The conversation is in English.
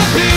happy